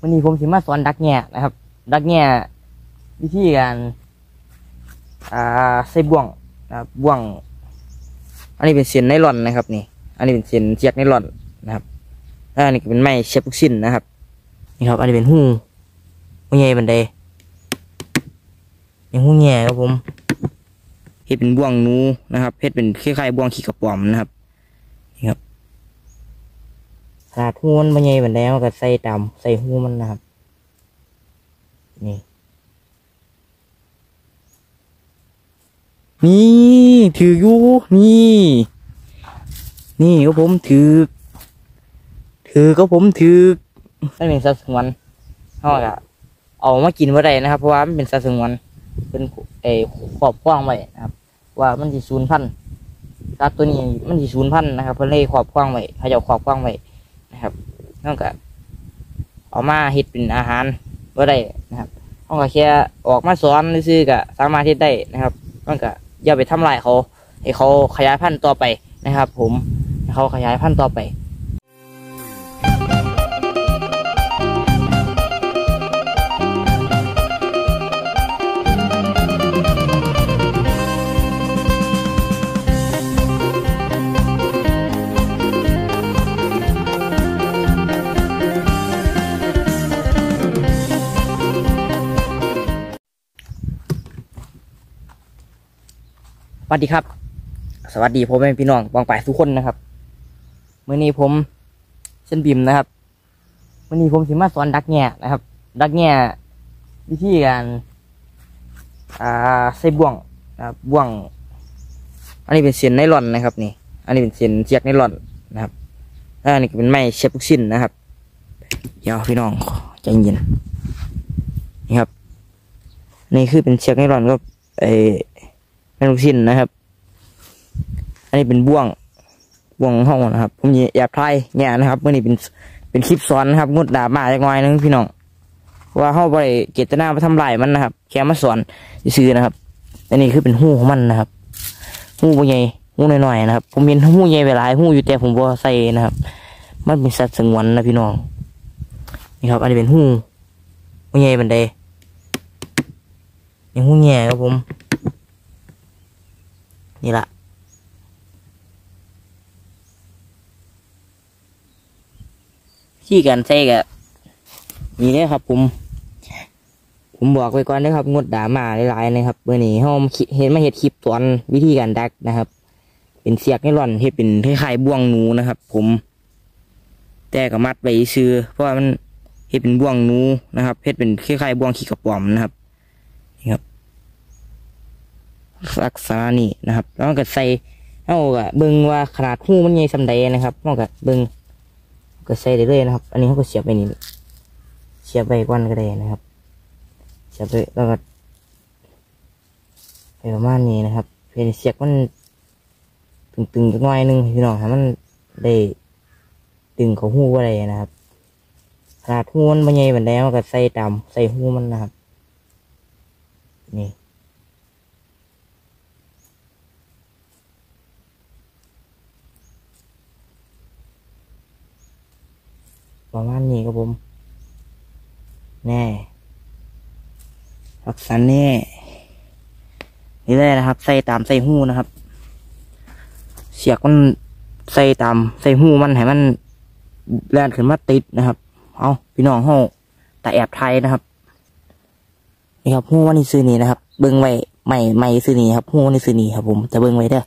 วันนี้ผมสิมาสอนดักแง่นะครับ ดักแง่วิธีการอ่าใส่บ่วงนะครับบ่วง อันนี้เป็นเส้นไนลอนนะครับ นี่ อันนี้เป็นเส้นเจียกไนลอนนะครับแล้วอันนี้เป็นไม้เชฟลูกชิ้นนะครับ นี่ครับ อันนี้เป็นหูหูใหญ่บันไดนี่หูแง่ครับผมเฮ็ดเป็นบ่วงนูนะครับเฮ็ดเป็นคล้ายๆบ่วงขี้กระป๋อมนะครับ นี่ครับ ขนาดหูมันบ่ใหญ่บันไดมันก็ใส่ตามใส่หูมันนะครับ นี่นี่ถืออยู่นี่ นี่ก็ผมถือ ถือก็ผมถือไม่เป็นสัตว์สงวนเขาอะเอามากินว่าได้นะครับเพราะว่ามันเป็นสัตว์สงวนเป็นไอ้ขอบคว้างไว้นะครับ ว่ามันจะสูญพันสัตว์ตัวนี้มันจะสูญพันนะครับ เพื่อเลยขอบคว้างไว้เขาจะเอาขอบคว้างไว้ นะครับน้องก็เอามาเฮ็ดเป็นอาหารว่าได้นะครับเขาก็แค่ออกมาสอนซื่อๆก็สามารถเฮ็ดได้นะครับมันก็อย่าไปทำลายเขาให้เขาขยายพันธุ์ต่อไปนะครับ ผมให้เขาขยายพันธุ์ต่อไป สวัสดีครับ สวัสดีผมเป็นพี่น้องบองไปายทุกคนนะครับเมื่อนี้ผมเช่นบิมนะครับเมื่อนี้ผมสิมาสอนดักแง่นะครับ ดักแง่วิธีการอ่าใส่บ่วงนะครับบ่วง อันนี้เป็นเส้นไนลอนนะครับ นี่ อันนี้เป็นเส้นเจียกไนลอนนะครับแล้วอันนี้เป็นไม้เชฟลูกชิ้นนะครับ เดี๋ยวพี่น้องใจเย็นนี่ครับ นี่คือเป็นเชือกไนลอนก็ไอ แม่ลูกชิ้นนะครับ อันนี้เป็นบ่วงบ่วงห้องนะครับ ผมอยากทายเนี่ยนะครับเมื่อนี้เป็นเป็นคลิปสอนนะครับงดด่ามาจักน่อยนึงพี่น้องว่าเขาไปเจตนามาทำลายมันนะครับ แค่มาสอนซื้อนะครับ อันนี้คือเป็นหูของมันนะครับหูใหญ่หูหน้อยๆนะครับ ผมเห็นหูใหญ่เวลายหูอยู่แต่ผมบ่ใส่นะครับ มันเป็นสัตว์สงวนนะพี่น้องนี่ครับ อันนี้เป็นหูหูใหญ่บันไดนี่หูแง่ครับผม นี่ละที่การใช้กะนี่เลยครับ ผม ผมบอกไว้ก่อนนะครับ งดด่ามาหลายๆนะครับเมื่อนี้เฮาเห็นมาเห็ดคลิปสอนวิธีการดักนะครับ เป็นเสียกให้ร่อนเห็ดเป็นคล้ายๆบ่วงหนูนะครับ ผม แต่ก็มัดไว้ซื้อเพราะว่ามันเห็ดเป็นบ่วงหนูนะครับเห็ดเป็นคล้ายๆบ่วงขี้กระป๋อมนะครับ นี่ครับ ลักษณะนี้นะครับแล้วก็ใส่เอาก็เบิ่งว่าขนาดหูมันใหญ่สำใดนะครับเราก็เบิ่งก็ใส่ได้เลยนะครับ อันนี้เขาก็เสียบไปนี่เสียบไปก้อนก็ได้นะครับ เสียบไปแล้วก็ไปประมาณนี้นะครับเพื่อเสียบมันตึงๆจักหน่อยหนึงพี่น้องให้มันได้ดึงเขาหูว่าได้นะครับขนาดหูมันใหญ่เหมือนแล้วก็ใส่ตามใส่หูมันนะครับ นี่ ประมาณนี้ครับผม แน่รักษาแน่นี่แหละนะครับ ใส่ตามใส่หูนะครับ เสียกมันใส่ตามใส่หูมันให้มันแลนขึ้นมาติดนะครับ เอาพี่น้องห้องแต่แอบไทยนะครับ นี่ครับหูวันนี้ซื้อนี้นะครับ เบิ้งไว้ใหม่ใหม่ซื้อนี้ครับหูวันนี้ซื้อนี้ครับผมจะเบิ้งไว้เด้อ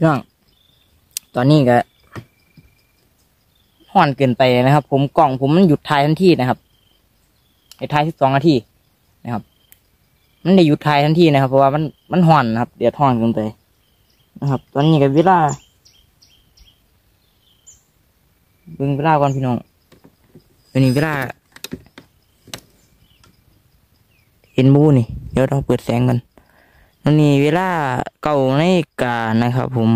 พี่น้อง ตอนนี้ก็ห่อนเกินไปนะครับ ผมกล่องผมมันหยุดถ่ายทันทีนะครับในถ่ายสิบสองนาทีนะครับ มันได้หยุดถ่ายทันทีนะครับ เพราะว่ามันมันห่อนนะครับ เดี๋ยวห่อนเกินไปนะครับ ตอนนี้ก็เวลาเบิ่งเวลาก่อนพี่น้องตอนนี้เวลาเห็นบูนี่ เดี๋ยวเราเปิดแสงกัน อนนี้เวลาเก่าในกานะครับผม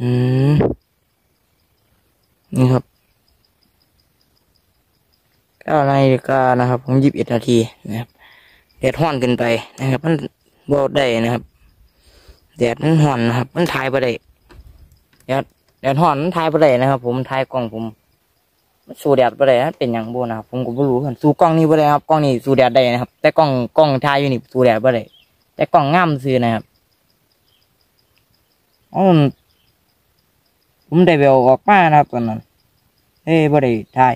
อืม นี่ครับเก้านาฬิกานะครับ ผมยิบเอ็ดนาทีนะครับเด็ดห้อนเกินไปนะครับ มันบ่ได้นะครับแดดมันห่อนนะครับ มันถ่ายบ่ได้แดดแดดห่อนมันถ่ายบ่ได้นะครับ ผมถ่ายกล้องผม สู้แดดบ่ได้มันเป็นอย่างบ่นะครับผมก็บ่รู้กันสู้กล้องนี้บ่ได้ครับกล้องนี้สู้แดดได้นะครับ แต่กล้องกล้องถ่ายอยู่นี่สู้แดดบ่ได้แต่กล้องงามซื่อนะครับอ๋อผมได้เอาออกมานะครับตอนนั้นเฮ้บ่ได้ถ่าย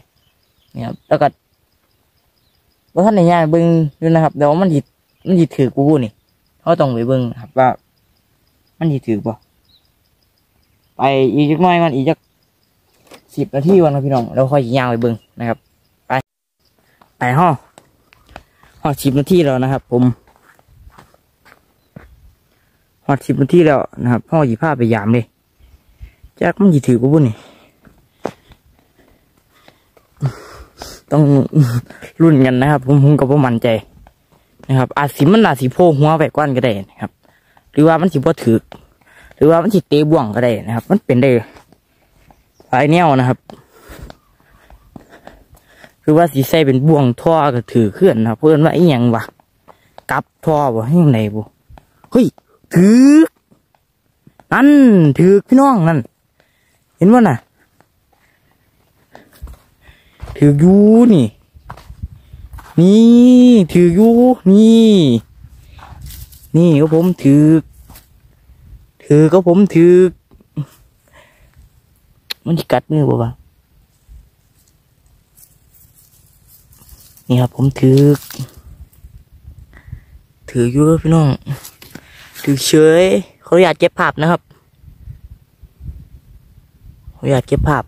นี่ครับแล้วก็บ่ทันได้ย่างเบิ่งอยู่นะครับเดี๋ยวมันสิมันสิถือกูนี่เขาต้องไปเบิ่งครับว่า มันสิถือบ่ไปอีกจักหน่อยมันอีกจัก สิบนาทีวันครับพี่น้องแล้วค่อยย่างไปเบิ่งนะครับ ไปไปห่อห่อสิบนาทีแล้วนะครับ ผมห่อสิบนาทีแล้วนะครับห่อหยิบผ้าไปยามเลยจักมันสิถือกูบุนี่ต้องรุ่นกันนะครับ ผมผมก็บ่มั่นใจนะครับ อาจสิมันอาจสิโผล่หัวไปกว้านก็ได้นะครับ หรือว่ามันสิบ่ถือหรือว่ามันสิเตะบ่วงก็ได้นะครับ มันเป็นได้ หลายแนวนะครับหรือว่าสีใส่เป็นบ่วงท่อก็ถือเคลื่อนนะเพื่อนว่าไอ้ยังวะกลับท่อบ่ให้ยังไงบ่เฮ้ยถือนั่นถือพี่น้องนั่น เห็นว่าน่ะ ถืออยู่นี่ นี่ถืออยู่นี่ นี่ก็ผมถือถือก็ผมถือ มันจะกัดมือบ่วะนี่ครับผมถือ ถืออยู่พี่น้อง ถือเฉยเขาอยากเก็บภาพนะครับเขาอยากเก็บภาพ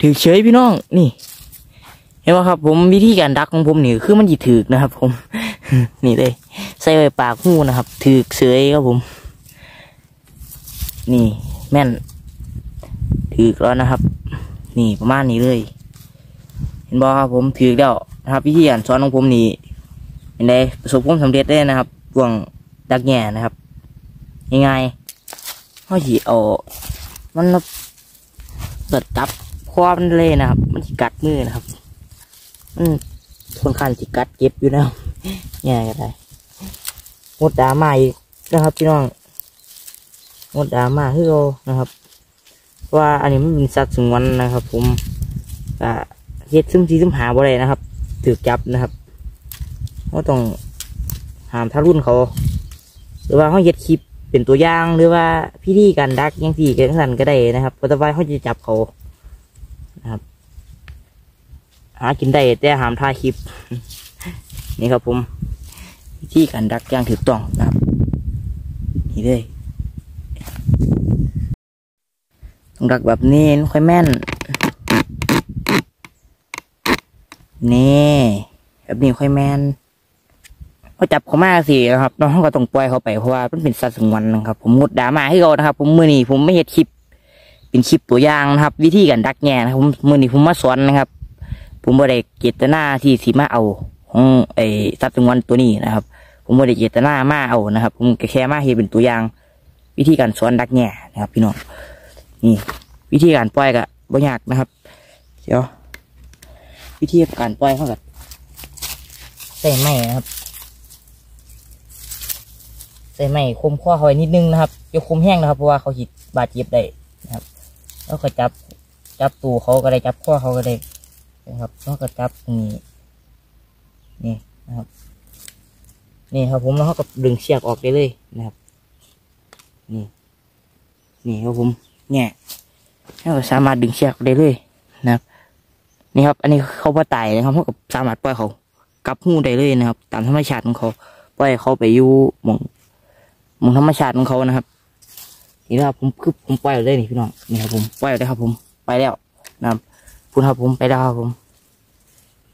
ถือเฉยพี่น้อง นี่ เห็นไหมครับ ผมวิธีการดักของผมนี่คือมันจีถือนะครับ ผม นี่เลย ใส่ไว้ปากหูนะครับ ถือเสยครับผม นี่ แม่น ถือแล้วนะครับ นี่ประมาณนี้เลย เห็นบอครับผมถือแล้วนะครับวิธีการสอนของผมนี่เป็นไงประสบความสำเร็จได้นะครับดวงดักแง่นะครับง่ายๆเขาฉีเอามันเปิดจับคว้ามันเลยนะครับ มันกัดมือนะครับอืมค่อนข้างจิกัดเก็บอยู่นะแง่ก็ได้หมดดามาอีกนะครับพี่น้องหมดดามาคือเรานะครับ ว่าอันนี้มันเป็นสัตว์สงวนนะครับ ผมก็เฮ็ดซึมซีซึมหาบ่ได้นะครับถือจับนะครับก็ต้องหามทารุ่นเขา หรือว่าเขาเฮ็ดคลิปเป็นตัวอย่างหรือว่าพิธีการดักยังสี่กันสั่นก็ได้นะครับเพราะว่าเขาจะจับเขานะครับ หากินได้แต่หามถ่าคลิป นี่ครับผมวิธีการดักย่างถูกต้องนะครับ นี่เลย ดักแบบนี้ค่อยแม่น นี่แบบนี้ค่อยแม่นพอจับเขามาสินะครับน้องก็ต้องปล่อยเขาไปเพราะว่ามันเป็นสัตว์สงวนนะครับ ผมงดด่ามาให้เขานะครับ ผมมือนี้ผมไม่เห็นคลิป เป็นคลิปตัวอย่างนะครับ วิธีการดักแง่นะครับผมมือนี้ผมมาสอนนะครับ ผมบ่ได้เจตนาที่สิมาเอาของไอสัตว์สงวนตัวนี้นะครับ ผมบ่ได้เจตนามาเอานะครับ ผมแค่มาเห็นเป็นตัวอย่าง วิธีการสอนดักแง่นะครับ พี่น้อง นี่ วิธีการปล่อยก็บ่ยากนะครับ เดี๋ยว วิธีการปล่อยเขากับใส่ไม้นะครับ ใส่ไม้คมข้อเขาไว้นิดนึงนะครับอย่าคมแห้งนะครับ เพราะว่าเขาหิดบาดเจ็บได้นะครับ แล้วก็จับจับตูเขาก็ได้จับข้อเขาก็ได้นะครับแล้วก็จับตรงนี้นี่นะครับ นี่ครับผมแล้วเขาก็ดึงเชือกออกได้เลยนะครับ นี่ นี่ครับผม แง่แล้วก็สามารถดึงเชือกได้เลยนะครับนี่ครับ อันนี้เขาปลาตายนะครับเขาก็สามารถปล่อยเขากลับหูได้เลยนะครับ ตามธรรมชาติของเขาปล่อยเขาไปอยู่มองมองธรรมชาติของเขานะครับนี่นะครับผมคือผมปล่อยเลยนี่พี่น้องนี่ครับผมปล่อยเลยครับ ผมไปแล้วนะครับพูดครับผมไปดาวครับผม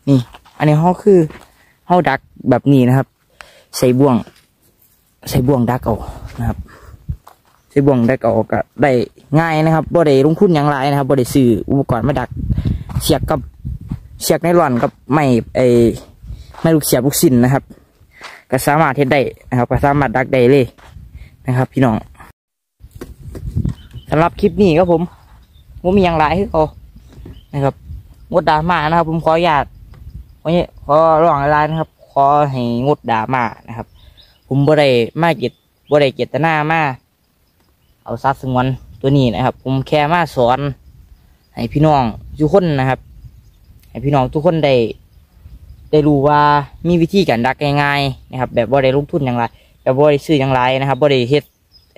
นี่ อันนี้เขาคือเขาดักแบบนี้นะครับ ใส่บ่วง ใส่บ่วงดักเอานะครับ ใส่บ่วงไดักเอาก็ได้ง่ายนะครับบ่ได้ลงทุนอย่างไรนะครับบ่ได้ซื้ออุปกรณ์มาดักเสียกกับเสียกไนหลอนกับไม่ไอไม่ลูกเสียบลูกสินนะครับ ก็สามารถเฮ็ดได้นะครับก็สามารถดักได้เลยนะครับ พี่น้องสำหรับคลิปนี้ครับผมผมมีอย่างไรคือเขานะครับงดดราม่านะครับ ผมขออนุญาตขอขอร้องอะไรนะครับ ขอให้งดดราม่านะครับ ผมบ่ได้มาเก็ตบ่ได้เจตนามา เอาสัตว์สงวนตัวนี้นะครับ ผมแค่มาสอนให้พี่น้องทุกคนนะครับ ให้พี่น้องทุกคนได้ได้รู้ว่ามีวิธีการดักง่ายๆนะครับ แบบบ่าได้ลงทุนอย่างไรแบบบ่าได้ซื้ออย่างไรนะครับบ่าได้เฮ็ด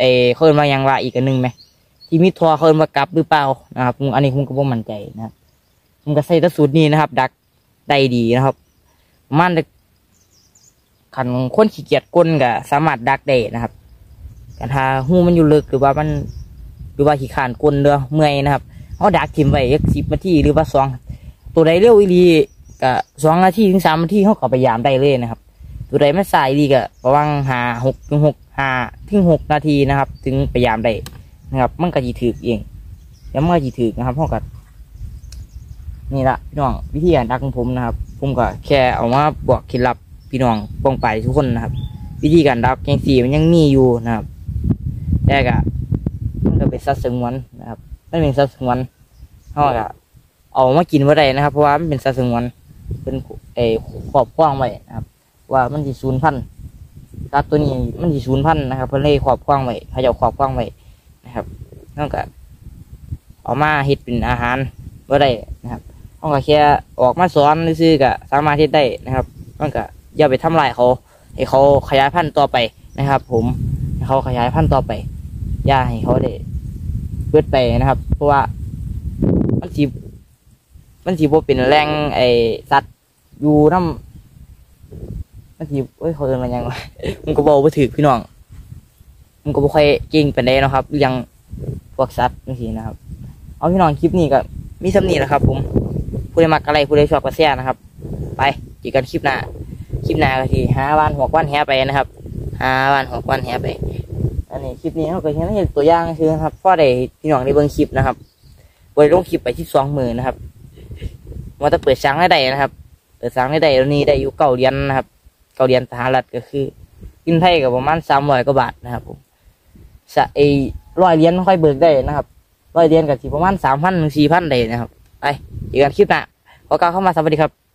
เออเขินว่าอย่างไรอีกอันหนึงไหมที่มีทัวเขินว่ากลับหรือเปล่านะครับอันนี้ผมก็บ่มั่นใจนะครับผมก็ใส่แตะสูตรนี้นะครับ ดักได้ดีนะครับมันขันคนขี้เกียจก้นก็สามารถดักได้นะครับ แต่ถ้าหูมันอยู่ลึกหรือว่ามันหรือว่าขี้ขานก้นเรือเมื่อยนะครับเขาดักทิมไว้ยักสิบนาทีหรือว่าสองตัวใดเร็วอีหลีก็สองนาทีถึงสามนาทีเขาก็พยายามได้เลยนะครับ ตัวใดไม่สายดีก็ระวังหาหกถึงหกหาถึงหกนาทีนะครับ ถึงพยายามได้นะครับมันก็จีถือเองแล้วมันก็จีถือนะครับเพรากับนี่ละพี่น้องวิธีการดักของผมนะครับ ผมก็แค่เอามาบอกเคล็ดลับพี่น้องป้องไปทุกคนนะครับ วิธีการดักยังสี่มันยังมีอยู่นะครับ แต่ก็มันก็เป็นสัตว์สงวนนะครับไม่เป็นสัตว์สงวนเขาก็เอามากินว่าได้นะครับ เพราะว่ามันเป็นสัตว์สงวนเป็นเออครอบครองไว้นะครับ ว่ามันสิสูญพันธุ์สัตว์ตัวนี้มันสิสูญพันธุ์นะครับ เพื่อให้ครอบครองไว้เขาจะเอาครอบครองไว้นะครับนั่นก็เอามาเฮ็ดเป็นอาหารว่าได้นะครับเขาก็แค่ออกมาสอนซื่อๆก็สามารถที่ได้นะครับมันก็อย่าไปทำลายเขาให้เขาขยายพันธุ์ต่อไปนะครับ ผมให้เขาขยายพันธุ์ต่อไป อย่าให้เขาได้เบิดไปนะครับ เพราะว่ามันสีมันสีบ่เป็นแรงไอ้สัตว์อยู่น้ำมันสีเอ้ยเขาเอินมันยังวะมันก็บอกว่าถือพี่น้องมันก็บ่ค่อยเก่งเป็นได้นะครับเรื่องพวกสัตว์นี่สินะครับ เอาพี่น้องคลิปนี้ก็มีสำนีแหละครับ ผมผู้ใดมักอะไรผู้ใดชอบก็แชร์นะครับ ไปจอกันคลิปหน้าคลิปหน้าก็ทีหาวันหัวกวันแหไปนะครับหาวันหัวกวันแหไป นนี้คลิปนี้เขาก็เห็นให้เห็นตัวอย่างคือครับพ่อได้พี่น้องได้เบิ่งคลิปนะครับบริลงคลิปไปที่สองหมื่นนะครับว่าจะเปิดช้างได้ใดนะครับ เปิดช้างได้ใดแล้วนี้ได้อยู่เก่าเรียนนะครับ เก่าเรียนสหรัฐก็คือกินไทยกับประมาณสามร้อยกว่าบาทนะครับผมสะไอร้อยเรียญค่อยเบิกได้นะครับร้อยเรียญกับที่ประมาณสามพันถึงสี่พันได้นะครับไปเจอกันคลิปหน้าขอกล่าวเข้ามาสวัสดีครับ